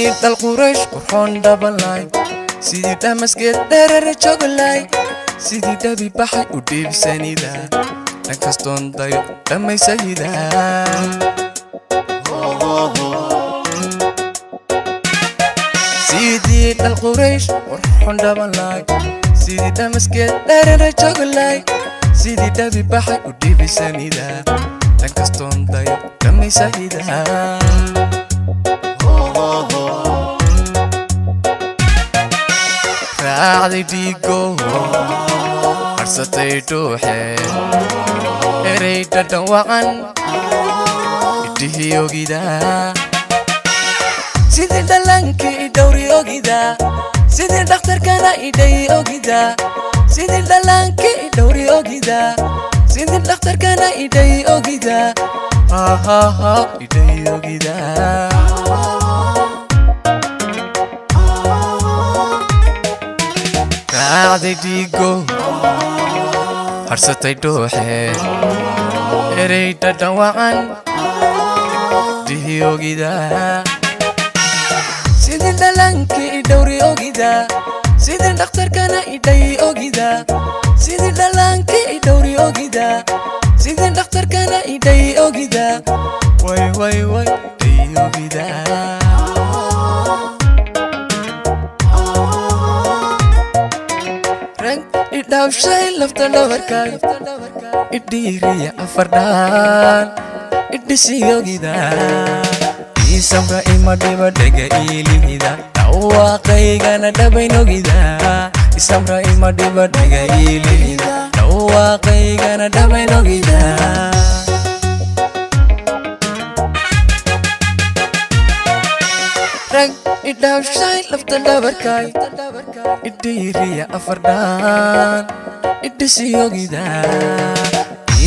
سيدي دل قريش قرحون دبل لاي. سيدي دا مسكت درر جوغلاي سيدي دا بيبحي وديب سنيدا نكستون دايو دمي سيدا سيدي دل قريش قرحون دبل لاي. سيدي دا مسكت درر جوغلاي سيدي دا بيبحي وديب سنيدا نكستون دايو دمي سيدا raacday dhiigo harsatay dhuuxe erey dhadhan wacan idhihii ogida sidii dhallaankii idhowri ogida sidii dhakhtarkana idhayi ogida sidii dhallaankii idhowri ogida sidii dhakhtarkana idhayi ogida hahaha idhayi ogida raacday dhiigo harsatay dhuuxe erey dhadhan wacan dhihi ogida sidii dhallaankii idhowri ogida sidii dhakhtarkana idhayi ogida sidii dhallaankii idhowri ogida sidii dhakhtarkana idhayi ogida way way way idhayi ogida idhaafshay lafta dhabarkay idhiiriya afardhaan idhisiyogida isamka ima dhiba dhega iilihida dhawaaqaygana dhabaynogida isamka ima dhiba dhega iilihida dhawaaqaygana dhabaynogida rag idhaafshay lafta dhabarkay idhiiriya afardhaan idhisiyogida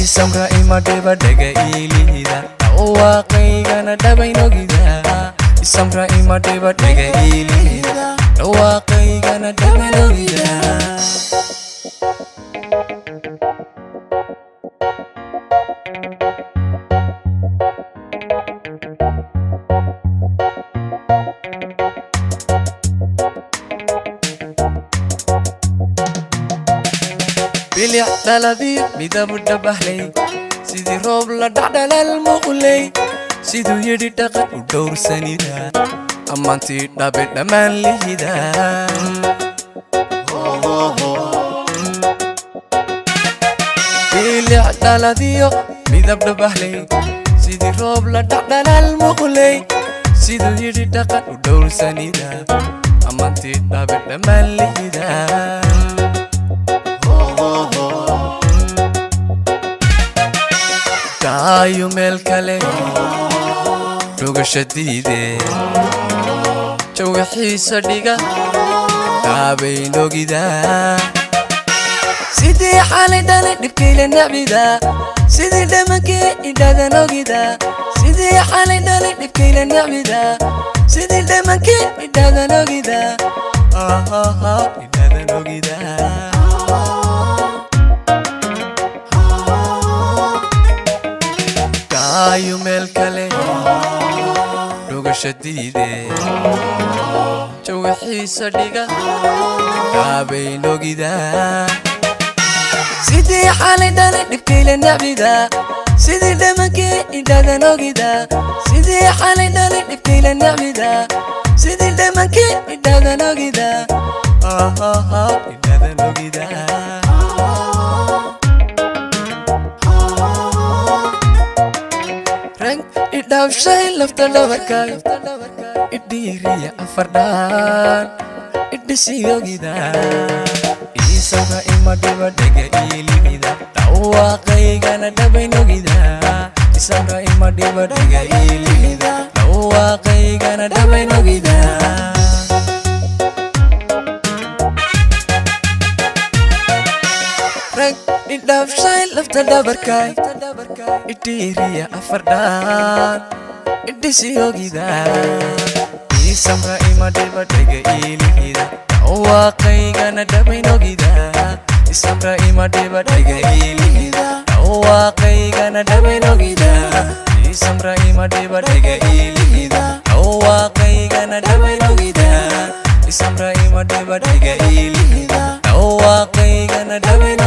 isamka ima dhiba dhega iilihida dhawaaqaygana dhabaynogida isamka ima dhiba dhega iilihida dhawaaqaygana dhabaynogida bilic dhaladiyo midabu dhabahlay sidii roob la dhacdhalal muqlay siduu yidhi dhaqan u dhowrsanida ammaantii dhabe dhammaan lihida bilic dhaladiyo midab dhabahlay sidii roob la dhacdhalal muqlay siduu yidhi dhaqan u dhowrsanida ammaantii dhabe dhammaan lihida daayo meel kale dhugasha diide jawi xiisa dhiga daabaynogida sidii xalay dhalay dhibkayla nacbida sidii dhamankii idhadanogida sidii xalay dhalay dhibkayla nacbida sidii dhamankii idhadanogida ahaha idhadanogida daayo meel kale dhugasha diide jawi xiisa dhiga daabaynogida sidii xalay dhalay dhibkayla nacbida sidii dhamankii idhadanogida sidii xalay dhalay dhibkayla nacbida sidii dhamankii idhadanogida ahaha idhadanogida rag idhaafshay lafta dhabarkay idhiiriya afardhaan idhisiyogida isamka ima dhiba dhega iilihida dhawaaqaygana dhabaynogida isamka ima dhiba dhega iilihida dhawaaqaygana dhabaynogida rag idhaafshay lafta dhabarkay idhiiriya afardhaan idhisiyogida isamka ima dhiba dhega iilihida dhawaaqaygana dhabaynogida isamka ima dhiba dhega iilihida dhawaaqaygana dhabaynogida isamka ima dhiba dhega iilihida dhawaaqaygana dhabaynogida isamra ima dhibadhiga iilihida dhawaaqaygana dhawin